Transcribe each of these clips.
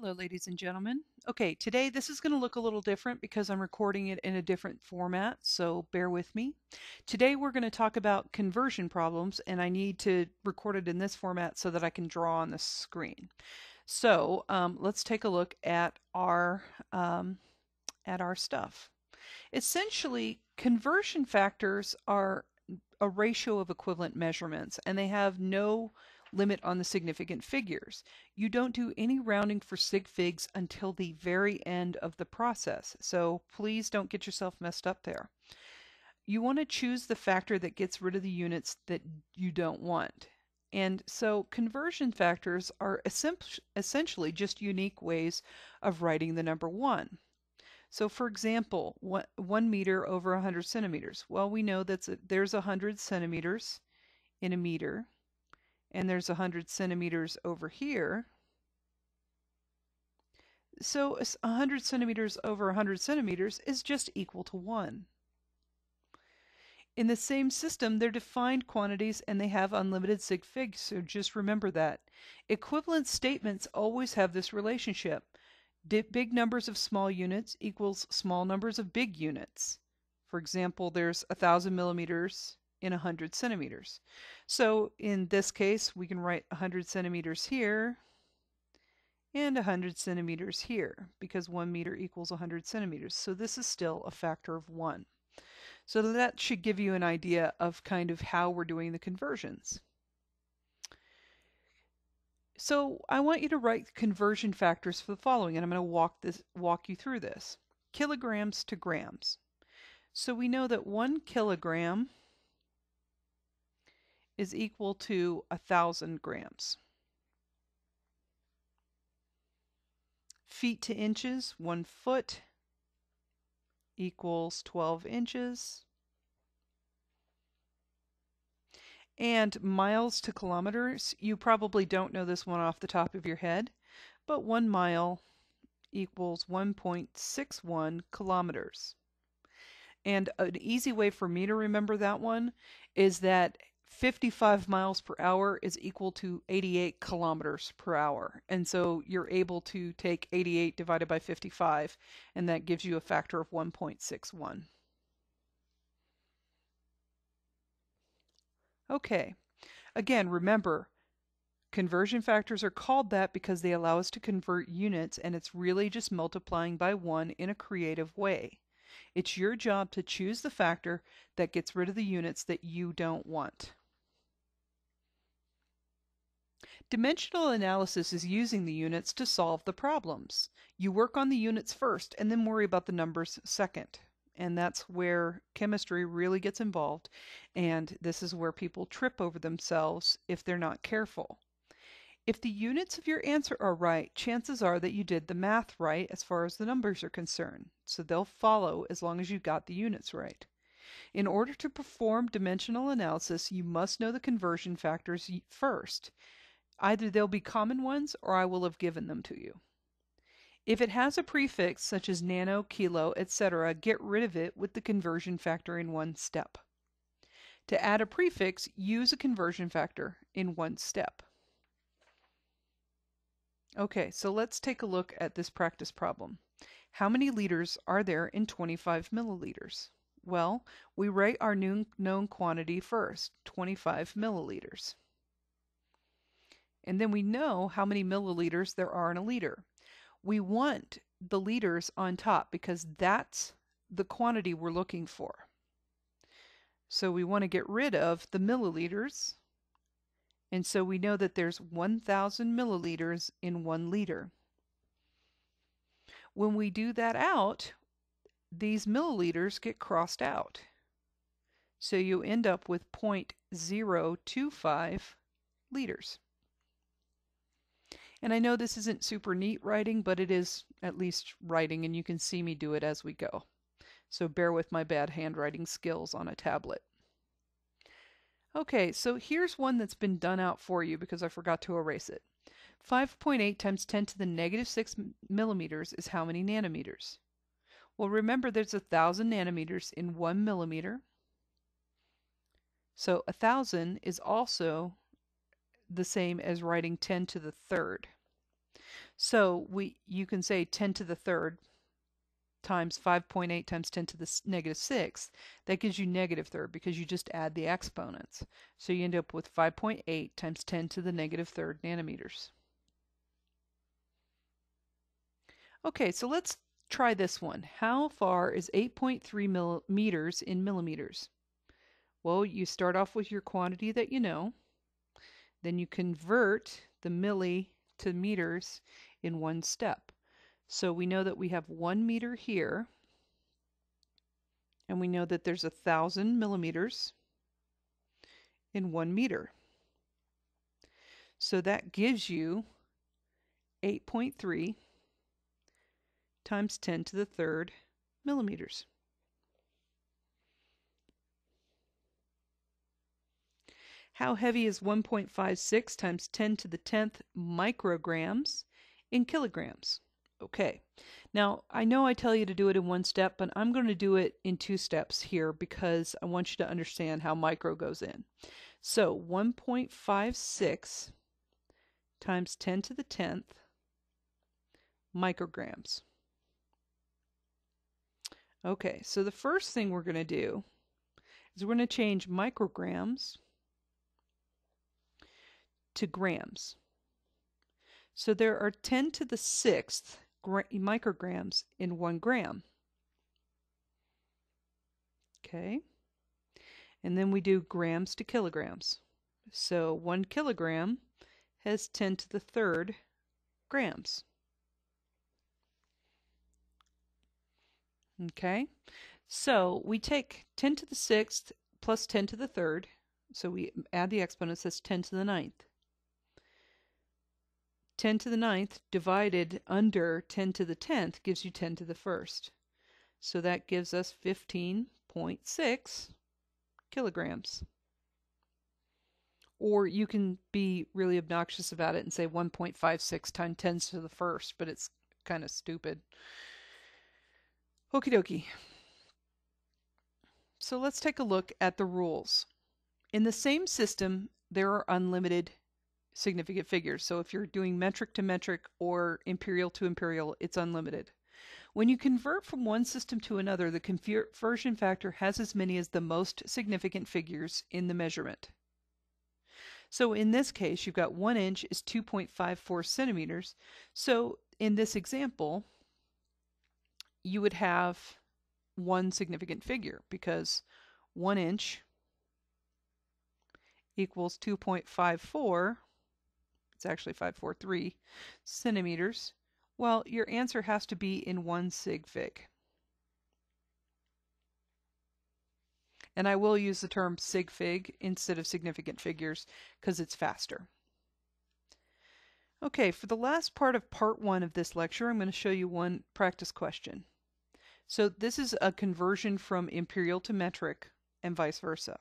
Hello, ladies and gentlemen. Okay, today this is going to look a little different because I'm recording it in a different format, so bear with me. Today we're going to talk about conversion problems, and I need to record it in this format so that I can draw on the screen. So um, let's take a look at our um, at our stuff. Essentially, conversion factors are a ratio of equivalent measurements, and they have no limit on the significant figures. You don't do any rounding for sig figs until the very end of the process, so please don't get yourself messed up there. You want to choose the factor that gets rid of the units that you don't want. And so conversion factors are essentially just unique ways of writing the number 1. So for example, one, one meter over 100 centimeters. Well, we know that there's 100 centimeters in a meter and there's 100 centimeters over here. So 100 centimeters over 100 centimeters is just equal to 1. In the same system, they're defined quantities and they have unlimited sig figs, so just remember that. Equivalent statements always have this relationship. Big numbers of small units equals small numbers of big units. For example, there's 1,000 millimeters in 100 centimeters. So in this case, we can write 100 centimeters here and 100 centimeters here because 1 meter equals 100 centimeters. So this is still a factor of 1. So that should give you an idea of kind of how we're doing the conversions. So I want you to write conversion factors for the following, and I'm going to walk this walk you through this. Kilograms to grams. So we know that one kilogram is equal to a thousand grams. Feet to inches, one foot equals 12 inches. And miles to kilometers, you probably don't know this one off the top of your head, but one mile equals 1.61 kilometers. And an easy way for me to remember that one is that 55 miles per hour is equal to 88 kilometers per hour. And so you're able to take 88 divided by 55, and that gives you a factor of 1.61. Okay, again, remember, conversion factors are called that because they allow us to convert units, and it's really just multiplying by 1 in a creative way. It's your job to choose the factor that gets rid of the units that you don't want. Dimensional analysis is using the units to solve the problems. You work on the units first and then worry about the numbers second. And that's where chemistry really gets involved. And this is where people trip over themselves if they're not careful. If the units of your answer are right, chances are that you did the math right as far as the numbers are concerned. So they'll follow as long as you got the units right. In order to perform dimensional analysis, you must know the conversion factors first. Either they'll be common ones or I will have given them to you. If it has a prefix such as nano, kilo, etc., get rid of it with the conversion factor in one step. To add a prefix, use a conversion factor in one step. Okay, so let's take a look at this practice problem. How many liters are there in 25 milliliters? Well, we write our known quantity first, 25 milliliters. And then we know how many milliliters there are in a liter. We want the liters on top because that's the quantity we're looking for. So we want to get rid of the milliliters. And so we know that there's 1,000 milliliters in one liter. When we do that out, these milliliters get crossed out. So you end up with 0.025 liters. And I know this isn't super neat writing, but it is at least writing, and you can see me do it as we go. So bear with my bad handwriting skills on a tablet. Okay, so here's one that's been done out for you because I forgot to erase it. 5.8 times 10 to the negative 6 millimeters is how many nanometers? Well, remember there's a thousand nanometers in one millimeter. So a thousand is also the same as writing 10 to the third. So we you can say 10 to the third times 5.8 times 10 to the negative 6, that gives you negative third because you just add the exponents. So you end up with 5.8 times 10 to the negative third nanometers. Okay, so let's try this one. How far is 8.3 millimeters in millimeters? Well, you start off with your quantity that you know. Then you convert the milli to meters in one step. So we know that we have one meter here, and we know that there's a thousand millimeters in one meter. So that gives you 8.3 times 10 to the third millimeters. How heavy is 1.56 times 10 to the 10th micrograms in kilograms? Okay, now I know I tell you to do it in one step, but I'm going to do it in two steps here because I want you to understand how micro goes in. So 1.56 times 10 to the 10th micrograms. Okay, so the first thing we're going to do is we're going to change micrograms to grams. So there are 10 to the 6th micrograms in one gram. Okay. And then we do grams to kilograms. So one kilogram has 10 to the third grams. Okay. So we take 10 to the sixth plus 10 to the third. So we add the exponents, that's 10 to the ninth. 10 to the ninth divided under 10 to the 10th gives you 10 to the first. So that gives us 15.6 kilograms. Or you can be really obnoxious about it and say 1.56 times 10 to the first, but it's kind of stupid. Okie dokie. So let's take a look at the rules. In the same system, there are unlimited significant figures. So if you're doing metric to metric or imperial to imperial, it's unlimited. When you convert from one system to another, the conversion factor has as many as the most significant figures in the measurement. So in this case, you've got one inch is 2.54 centimeters. So in this example, you would have one significant figure because one inch equals 2.54 it's actually 543 centimeters, well, your answer has to be in one sig fig. And I will use the term sig fig instead of significant figures because it's faster. Okay, for the last part of part one of this lecture, I'm going to show you one practice question. So this is a conversion from imperial to metric and vice versa.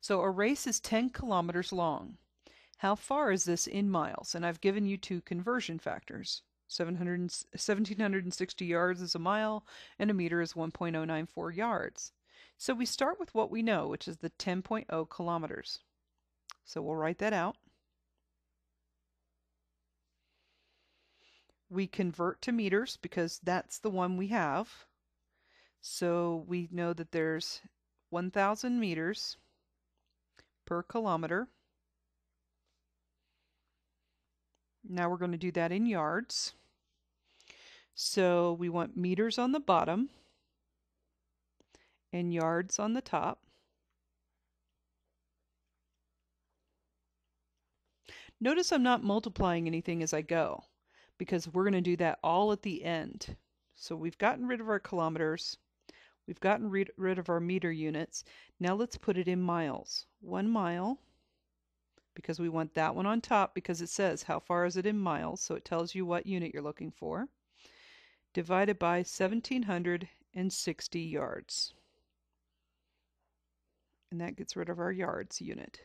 So a race is 10 kilometers long. How far is this in miles? And I've given you two conversion factors. 700, 1760 yards is a mile, and a meter is 1.094 yards. So we start with what we know, which is the 10.0 kilometers. So we'll write that out. We convert to meters because that's the one we have. So we know that there's 1,000 meters per kilometer. Now we're going to do that in yards. So we want meters on the bottom and yards on the top. Notice I'm not multiplying anything as I go because we're going to do that all at the end. So we've gotten rid of our kilometers. We've gotten rid of our meter units. Now let's put it in miles. One mile because we want that one on top because it says how far is it in miles, so it tells you what unit you're looking for, divided by 1760 yards. And that gets rid of our yards unit.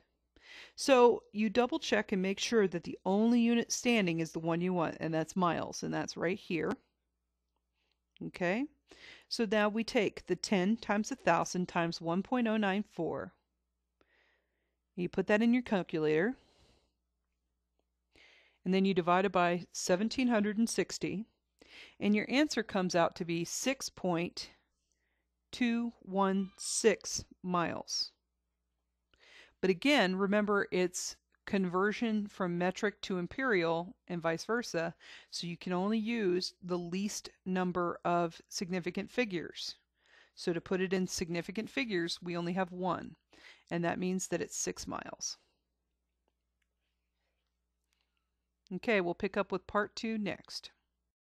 So you double check and make sure that the only unit standing is the one you want, and that's miles, and that's right here. Okay, so now we take the 10 times 1,000 times 1.094 you put that in your calculator and then you divide it by 1760 and your answer comes out to be 6.216 miles. But again, remember it's conversion from metric to imperial and vice versa, so you can only use the least number of significant figures. So to put it in significant figures, we only have one, and that means that it's six miles. Okay, we'll pick up with part two next.